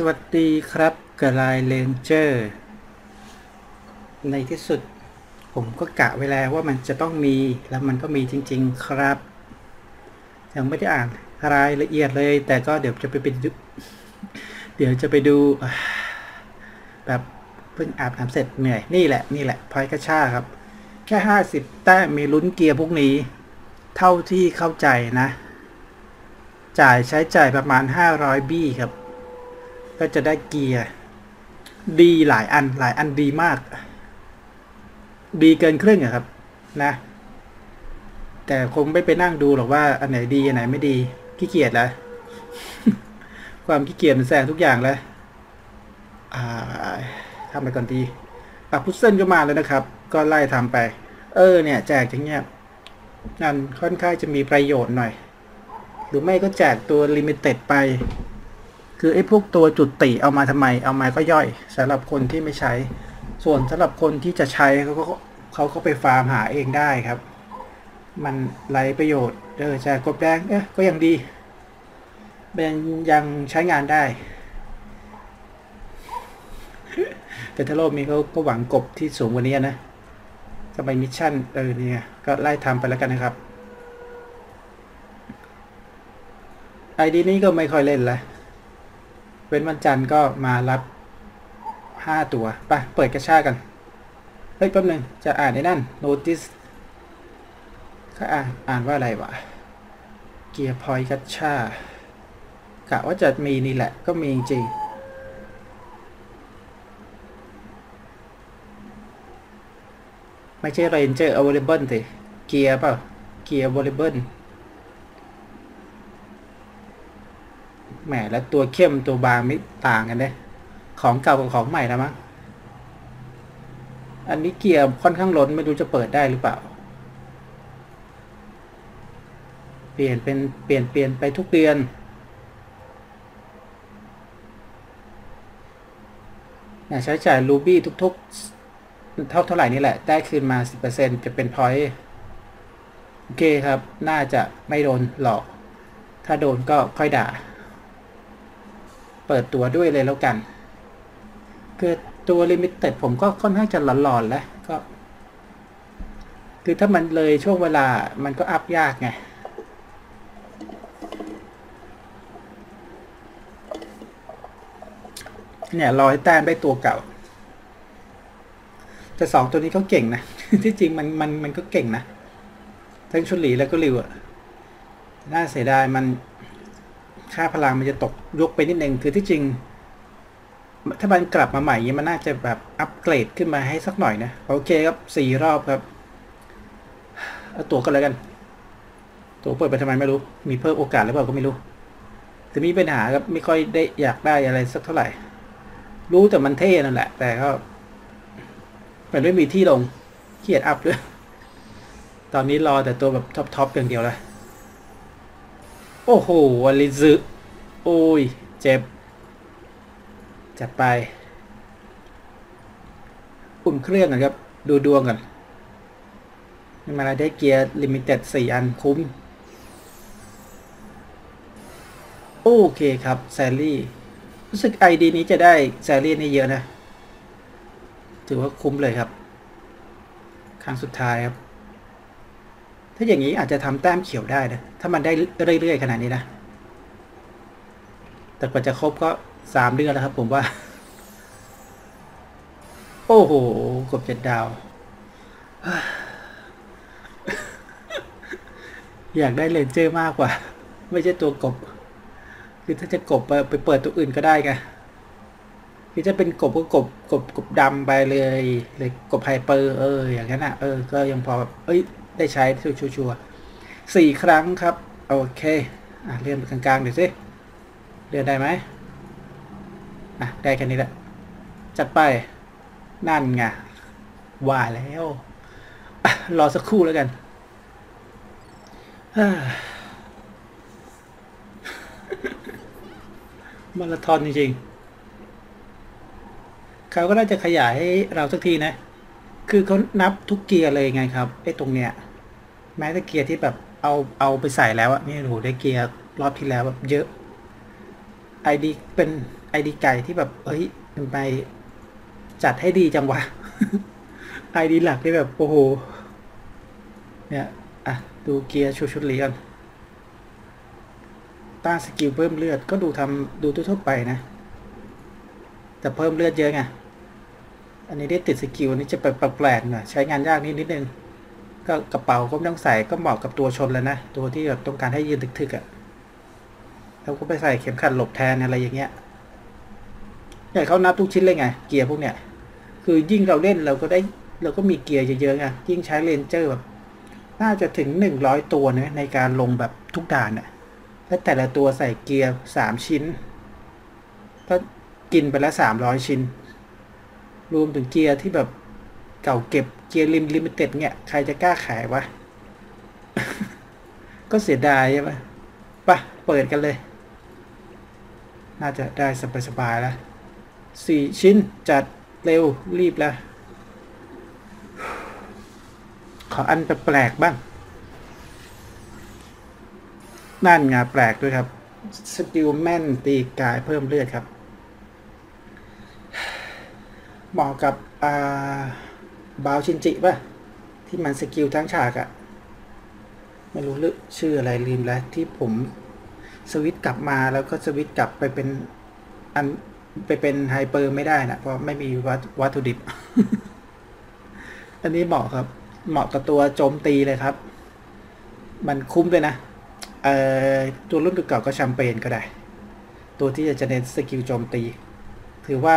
สวัสดีครับกระไลเลนเจอร์ในที่สุด ผมก็กะไว้แล้วว่ามันจะต้องมีแล้วมันก็มีจริง ๆ ครับ ยังไม่ได้อ่านรายละเอียดเลย แต่ก็เดี๋ยวจะไปไปดูเดี๋ยวจะไปดู แบบเพิ่งอาบน้ำเสร็จเหนื่อย นี่แหละ นี่แหละพอยกระชาครับ แค่ห้าสิบแต้มมีลุ้นเกียร์พวกนี้ เท่าที่เข้าใจนะ จ่ายใช้จ่ายประมาณ500บี้ครับ ก็จะได้เกียร์ ดีหลายอันหลายอันดีมาก ดีเกินครึ่งอะครับ นะ แต่คงไม่ไปนั่งดูหรอกว่าอันไหนดีอันไหนไม่ดีขี้เกียจแล้วความขี้เกียจมันแซงทุกอย่างแล้วทำไปก่อนดีอะพุทเส้นก็มาแล้วนะครับ ก็ไล่ทำไป เออ เนี่ย แจกอย่างเงี้ยนั่นค่อนข้างจะมีประโยชน์หน่อย หรือไม่ก็แจกตัวลิมิเต็ดไป คือไอ้พวกตัวจุดติเอามาทำไม เอามาก็ย่อยสำหรับคนที่ไม่ใช้ ส่วนสำหรับคนที่จะใช้เขาก็เขาก็ไปฟาร์มหาเองได้ครับ มันไรประโยชน์เออแจกกบแดงเอ๊ะก็ยังดีเป็นยังใช้งานได้ แต่ถ้าโลกมีเขาก็หวังกบที่สูงกว่านี้นะทำไมมิชชั่นเออเนี่ยก็ไล่ทำไปแล้วกันนะครับไอดีนี้ก็ไม่ค่อยเล่นแล้ว เว้นวันจันทร์ก็มารับห้าตัวไปเปิดกระชากัน เฮ้ยแป๊บหนึงจะอ่านในนั่น notice เขาอ่านอ่านว่าอะไรวะ เกียร์พอยกัชชากะว่าจะมีนี่แหละก็มีจริงไม่ใช่ Ranger Available สิเกียร์เปล่าเกียร์ Available แหมแล้วตัวเข้มตัวบางไม่ต่างกันเด้ของเก่ากับของใหม่นะมั้งอันนี้เกียร์ค่อนข้างล้นไม่รู้จะเปิดได้หรือเปล่า เปลี่ยนเป็นเปลี่ยนเปลี่ยนไปทุกเดือนนี่ยใช้จ่าย ruby ทุกๆ เท่าเท่าไหร่นี่แหละ ได้คืนมา 10%จะเป็น point โอเคครับ น่าจะไม่โดนหลอก ถ้าโดนก็ค่อยด่า เปิดตัวด้วยเลยแล้วกัน คือตัว limited ผมก็ค่อนข้างจะหลอนๆแล้วก็ คือถ้ามันเลยช่วงเวลามันก็อัพยากไงเนี่ยรอให้แต้มได้ตัวเก่า แต่สองตัวนี้เขาเก่งนะ ที่จริงมันมันมันก็เก่งนะ ทั้งชุนหลีแล้วก็ริวอะน่าเสียดายมัน ค่าพลังมันจะตกยกไปนิดนึงคือที่จริง ถ้ามันกลับมาใหม่เงี้ยมันน่าจะแบบอัปเกรดขึ้นมาให้สักหน่อยนะ โอเคครับสี่รอบครับเอาตัวกันแล้วกัน ตัวเปิดไปทำไมไม่รู้ มีเพิ่มโอกาสหรือเปล่าก็ไม่รู้แต่มีปัญหาครับไม่ค่อยได้อยากได้อะไรสักเท่าไหร่ รู้แต่มันเท่นั่นแหละ แต่ก็มันไม่มีที่ลงเขียดอัพด้วยตอนนี้รอแต่ตัวแบบท็อปๆอย่างเดียวเลย โอ้โหวลิซึโอ้ย เจ็บ จัดไปอุ่นเครื่องกันครับ ดูดวงกันนี่มาได้ gear limited สี่อันคุ้ม โอเคครับแซลลี่ รู้สึก ID นี้จะได้แซลลี่นี่เยอะนะ ถือว่าคุ้มเลยครับ ครั้งสุดท้ายครับ ถ้าอย่างนี้อาจจะทำแต้มเขียวได้นะ ถ้ามันได้เรื่อยๆขนาดนี้นะ แต่กว่าจะครบก็สามเดือนแล้วครับผมว่า โอ้โหกบเจ็ดดาว อยากได้ ranger มากกว่า ไม่ใช่ตัวกบ คือถ้าจะกบไปเปิดตัวอื่นก็ได้ไงคือถ้าเป็นกบก็กบกบกบดำไปเลยเลยกบ hyper เอออย่างนั้นอะเออก็ยังพอแบบเอ้ย ได้ใช้ชัวร์ๆสี่ครั้งครับ โอเคอเลื่อนไปกลางๆเดี๋ยวสิเลื่อนได้ไหมอะได้แค่นี้แหละ จัดไปนั่นไงว่าแล้วรอสักครู่แล้วกันมาราธอนจริงๆ เขาก็น่าจะขยายให้เราสักทีนะ คือเขานับทุกเกียร์เลยไงครับไอ้ตรงเนี้ย แม้แต่เกียร์ที่แบบเอาเอาไปใส่แล้วอะนี่โหได้เกียร์รอบที่แล้วแบบเยอะ ID เป็น ID ไก่ที่แบบเฮ้ยทำไมจัดให้ดีจังวะ ID หลักที่แบบโอ้โหเนี่ยอะดูเกียร์ชุดชุดลีกันต้าน skill เพิ่มเลือดก็ดูทำดูทั่วไปนะ แต่เพิ่มเลือดเยอะไง อันนี้ได้ติด skill อันนี้จะแปลกๆหน่อยใช้งานยากนิดนิดนึงก็กระเป๋าก็ไม่ต้องใส่ก็เหมาะกับตัวชนแล้วนะตัวที่แบบต้องการให้ยืนทึกๆอะ่ะแล้วก็ไปใส่เข็มขัดหลบแทนอะไรอย่างเงี้ยเนี่ยเขานับทุกชิ้นเลยไงเกียร์พวกเนี้ยคือยิ่งเราเล่นเราก็ได้เราก็มีเกียร์เยอะๆไงยิ่งใช้ ranger แบบน่าจะถึงหนึ่งร้อยตัวนะในการลงแบบทุกด่านน่ะและแต่ละตัวใส่เกียร์สามชิ้น ก็กินไปแล้วสามร้อยชิ้น รวมถึงเกียร์ที่แบบเก่าเก็บเกียร์ lim limited เนี่ย ใครจะกล้าขายวะ ก็เสียดายใช่ไหมปะเปิดกันเลย น่าจะได้สบายๆแล้วสี่ชิ้นจัดเร็วรีบแล้ว ขออันแปลกๆบ้าง นั่นไงแปลกด้วยครับ skill แม่นตีกายเพิ่มเลือดครับ เหมาะกับอ่าบาวชินจิป่ะ ที่มัน skill ทั้งฉากอะไม่รู้เรื่อชื่ออะไรลืมแล้ว ที่ผมสวิตช์กลับมาแล้วก็สวิตช์กลับไปเป็นอันไปเป็น hyper ไม่ได้นะเพราะไม่มีวัตวัตถุดิบ อันนี้เหมาะครับ เหมาะกับตัวโจมตีเลยครับ มันคุ้มเลยนะเอ่อตัวรุ่นเก่าก็แชมเปญก็ได้ ตัวที่จะเน้นสกิลโจมตี ถือว่า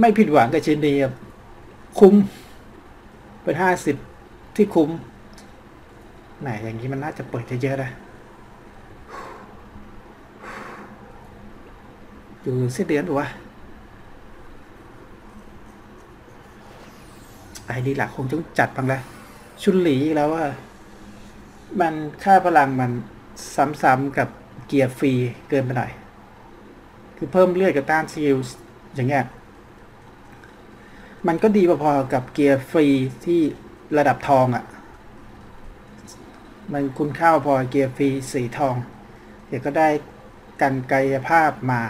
ไม่ผิดหวังกับชิ้นนี้ครับคุ้ม เป็นห้าสิบที่คุ้ม ไหนอย่างนี้มันน่าจะเปิดเยอะๆนะอยู่สิ้นเดือนหรือวะไอ้ดีหลักคงต้องจัดบ้างแล้ว ชุนหลีอีกแล้วว่า มันค่าพลังมันซ้ำๆกับเกียร์ฟรีเกินไปหน่อย คือเพิ่มเลือดกับต้าน skill อย่างเงี้ย มันก็ดีพอๆกับเกียร์ฟรีที่ระดับทองอะ่ะ มันคุณค่าพอเกียร์ฟรีสีทอง เดี๋ยวก็ได้กันกายภาพมา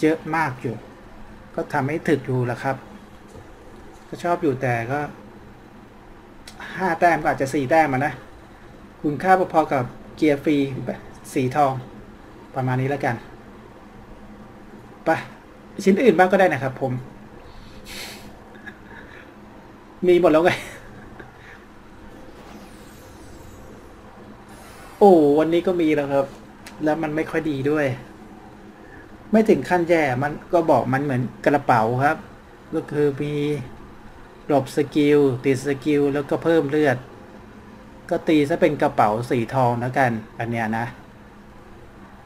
เยอะมากอยู่ ก็ทำให้ถึกอยู่แหละครับ ก็ชอบอยู่แต่ก็ห้าแต้มก็อาจจะสี่แต้มมานะ คุณค่าพอๆกับเกียร์ฟรีสีทอง ประมาณนี้แล้วกัน ไปชิ้นอื่นบ้างก็ได้นะครับผม มีหมดแล้วไง โอ้วันนี้ก็มีแล้วครับ แล้วมันไม่ค่อยดีด้วย ไม่ถึงขั้นแย่ มันก็บอกมันเหมือนกระเป๋าครับ ก็คือมีหลบ skill ติด skill แล้วก็เพิ่มเลือด ก็ตีซะเป็นกระเป๋าสีทองแล้วกัน อันเนี้ยนะ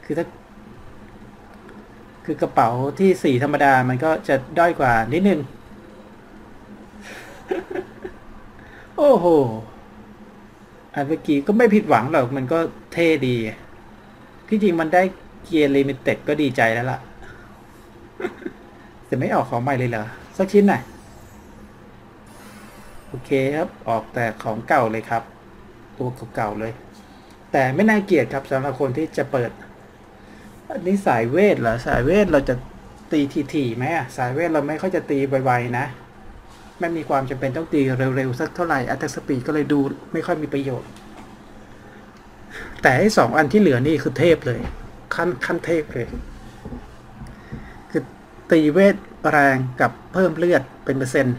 คือถ้าคือกระเป๋าที่สีธรรมดามันก็จะด้อยกว่านิดนึง โอ้โห อันเมื่อกี้ก็ไม่ผิดหวังหรอกมันก็เท่ดี ที่จริงมันได้เกียร์ limited ก็ดีใจแล้วล่ะแต่ไม่ออกของใหม่เลยเหรอ สักชิ้นหน่อยโอเคครับ ออกแต่ของเก่าเลยครับ ตัวเก่าๆเลย แต่ไม่น่าเกลียดครับสำหรับคนที่จะเปิด อันนี้สายเวทเหรอ สายเวทเราจะตีทีๆไหมอะสายเวทเราไม่ค่อยจะตีไวๆนะ ไม่มีความจำเป็นต้องตีเร็วๆ สักเท่าไหร่อัพ speed ก็เลยดูไม่ค่อยมีประโยชน์ แต่ไอ้สองอันที่เหลือนี่คือเทพเลย ขั้นขั้นเทพเลย คือตีเวทแรงกับเพิ่มเลือดเป็นเปอร์เซ็นต์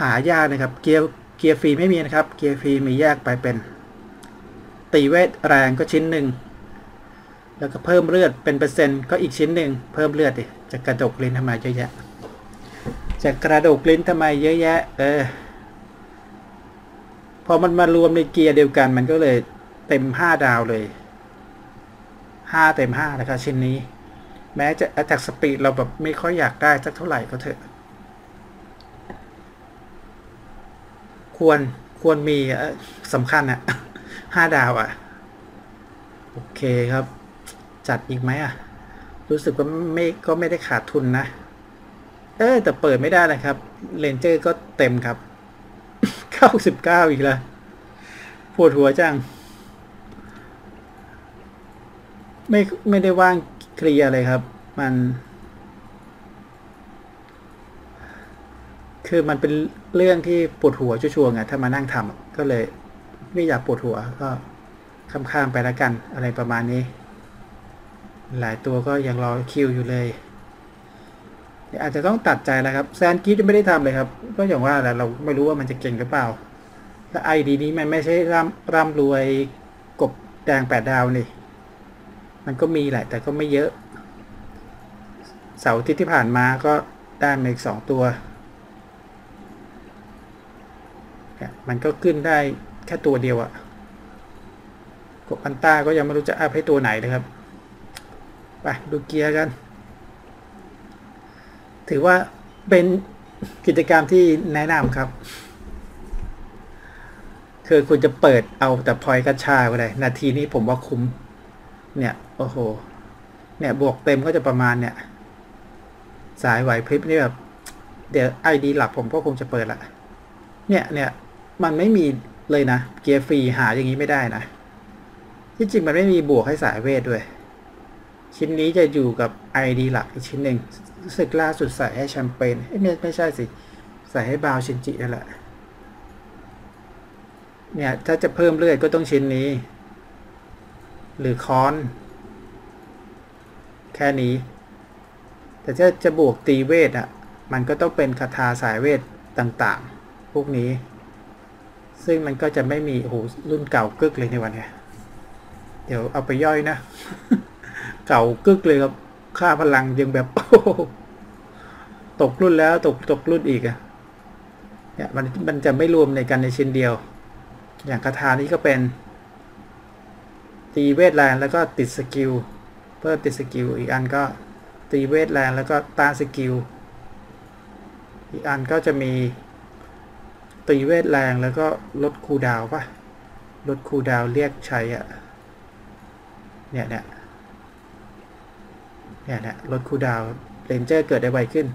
หายากนะครับ เกียร์เกียร์ฟรีไม่มีนะครับ เกียร์ฟรีมีแยกไปเป็น ตีเวทแรงก็ชิ้นหนึ่งแล้วก็เพิ่มเลือดเป็นเปอร์เซ็นต์ก็อีกชิ้นหนึ่งเพิ่มเลือดดิจะกระดกลิ้นทำไมเยอะแยะ จะกระดกลิ้นทำไมเยอะแยะ เออ พอมันมารวมในเกียร์เดียวกัน มันก็เลยเต็มห้าดาวเลยห้าเต็มห้านะครับชิ้นนี้ แม้จะ attack speed เราแบบไม่ค่อยอยากได้สักเท่าไหร่ก็เถอะ ควรควรมีสำคัญอะห้าดาวอะโอเคครับ จัดอีกไหมอะรู้สึกว่าไม่ก็ไม่ได้ขาดทุนนะ ออ แต่เปิดไม่ได้นะครับเลนเจอร์ก็เต็มครับเก้าสิบเก้าอีกแล้วปวดหัวจัง ไม่ไม่ได้ว่างเคลียร์เลยครับ มัน คือมันเป็นเรื่องที่ปวดหัวชัวๆไงถ้ามานั่งทำก็เลย ไม่อยากปวดหัวก็ข้ามๆไปแล้วกัน อะไรประมาณนี้ หลายตัวก็ยังรอคิวอยู่เลย อาจจะต้องตัดใจแล้วครับแซนกีจะไม่ได้ทำเลยครับ ก็อย่างว่าแหละเราไม่รู้ว่ามันจะเก่งหรือเปล่าและไอดีนี้มันไม่ใช่ร่ำร่ำรวยกบแดงแปดดาวนี่ มันก็มีแหละแต่ก็ไม่เยอะ เสาร์ที่ผ่านมาก็ได้มาอีกสองตัว มันก็ขึ้นได้แค่ตัวเดียวอะกบอันต้าก็ยังไม่รู้จะอัพให้ตัวไหนเลยครับ ไปดูเกียร์กัน ถือว่าเป็นกิจกรรมที่แนะนำครับ คือคุณจะเปิดเอาแต่พอยกัญชาก็ได้ นาทีนี้ผมว่าคุ้ม เนี่ย โอ้โห เนี่ยบวกเต็มก็จะประมาณเนี่ย สายไหวพริบนี่แบบ เดี๋ยวไอดีหลักผมก็คงจะเปิดละ เนี่ยเนี่ยมันไม่มีเลยนะ เกียร์ฟรีหาอย่างนี้ไม่ได้นะ ที่จริงมันไม่มีบวกให้สายเวทด้วย ชิ้นนี้จะอยู่กับ ID หลักอีกชิ้นหนึ่ง รู้สึกล่าสุดใส่ให้แชมเปญไม่ไม่ใช่สิ ใส่ให้บาวชินจินั่นแหละเนี่ยถ้าจะเพิ่มเลือดก็ต้องชิ้นนี้ หรือคอน แค่นี้ แต่ถ้าจะบวกตีเวทอะ มันก็ต้องเป็นคาถาสายเวทต่างๆ พวกนี้ ซึ่งมันก็จะไม่มีโอ้โหรุ่นเก่ากึกเลยในวันนี้เดี๋ยวเอาไปย่อยนะ เก่ากึกเลยครับ ค่าพลังยังแบบตกรุ่นแล้วตกตกรุ่นอีกอะเนี่ยมันมันจะไม่รวมในกันในชิ้นเดียว อย่างคาถานี้ก็เป็น ตีเวทแรงแล้วก็ติด skill เพิ่มติด skill อีกอันก็ตีเวทแรงแล้วก็ต้าน skill อีกอันก็จะมี ตีเวทแรงแล้วก็ลด cooldown ปะลด cooldown เรียกใช้อะเนี่ยเนี่ย เนี่ยนี่ยลด cooldown ranger เกิดได้ไวขึ้น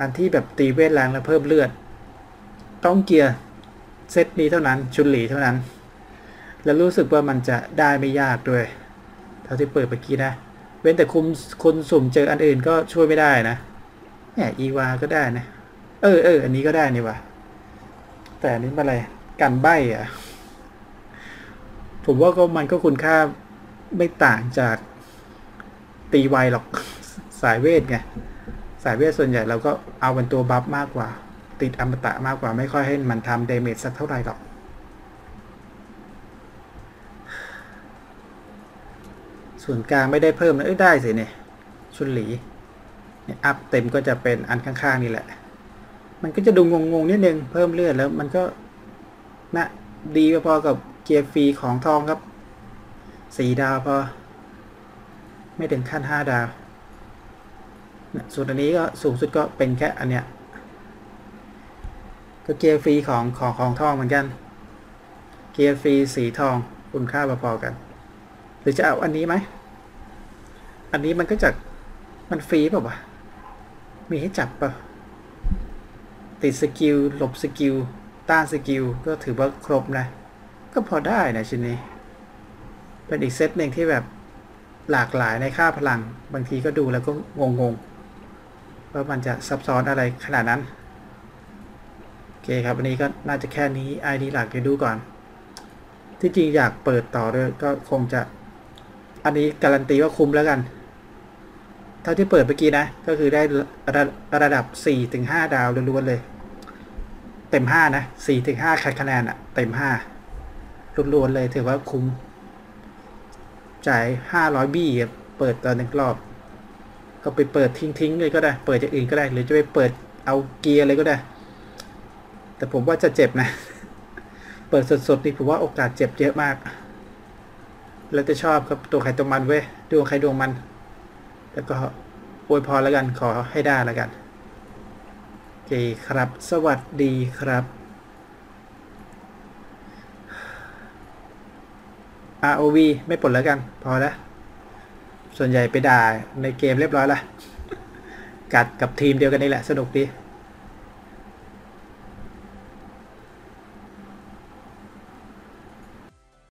อันที่แบบตีเวทแรงแล้วเพิ่มเลือด ต้องเกียร์เซตนี้เท่านั้น ชุนหลีเท่านั้น แล้วรู้สึกว่ามันจะได้ไม่ยากด้วย เท่าที่เปิดเมื่อกี้นะ เว้นแต่คุมคนสุ่มเจออันอื่นก็ช่วยไม่ได้นะแหมอีวาก็ได้นะ เออเอออันนี้ก็ได้นี่วะแต่อันนี้มาอะไรกันใบอะ ผมว่าก็มันก็คุณค่าไม่ต่างจาก ตีไวหรอกสายเวทไงสายเวทส่วนใหญ่เราก็เอาเป็นตัว buff มากกว่า ติดอมตะมากกว่าไม่ค่อยให้มันทำ damage สักเท่าไหร่หรอกส่วนกลางไม่ได้เพิ่มนะเอ้ยได้สิเนี่ยชุนหลีเนี่ยอัพเต็มก็จะเป็นอันข้างๆนี่แหละ มันก็จะดูงงๆนิดนึงเพิ่มเลือดแล้วมันก็นะดีพอๆกับเกียร์ฟรีของทองครับสี่ดาวพอ ไม่ถึงขั้นห้าดาวนะส่วนอันนี้ก็สูงสุดก็เป็นแค่อันเนี้ยก็เกียร์ฟรีของของของทองเหมือนกัน เกียร์ฟรีสีทองคุณค่าพอๆกัน หรือจะเอาอันนี้ไหม อันนี้มันก็จะมันฟรีเปล่าวะมีให้จับปะติด skill หลบ skill ต้าน skill ก็ถือว่าครบนะ ก็พอได้นะชิ้นนี้ เป็นอีกเซตหนึ่งที่แบบ หลากหลายในค่าพลัง บางทีก็ดูแล้วก็งงๆว่ามันจะซับซ้อนอะไรขนาดนั้น โอเคครับวันนี้ก็น่าจะแค่นี้ ID หลักเดี๋ยวดูก่อน ที่จริงอยากเปิดต่อด้วยก็คงจะ อันนี้การันตีว่าคุ้มแล้วกัน เท่าที่เปิดเมื่อกี้นะ ก็คือได้ระระดับ 4-5 ดาวล้วนๆเลย เต็ม 5 นะ 4-5คัดคะแนนอะเต็ม 5ล้วนๆเลยถือว่าคุ้ม จ่าย500บี้เปิดตอนหนึ่งรอบก็ไปเปิดทิ้งๆเลยก็ได้ เปิดจากอื่นก็ได้ หรือจะไปเปิดเอาเกียร์เลยก็ได้ แต่ผมว่าจะเจ็บนะ เปิดสดๆนี่ผมว่าโอกาสเจ็บเยอะมาก แล้วจะชอบครับตัวใครตัวมันเว้ยดวงใครดวงมัน แล้วก็อวยพรแล้วกันขอให้ได้แล้วกันโอเคครับ สวัสดีครับ ROV ไม่ปลดแล้วกัน พอแล้ว ส่วนใหญ่ไปด่าในเกมเรียบร้อยละกัดกับทีมเดียวกันนี่แหละ สนุกดี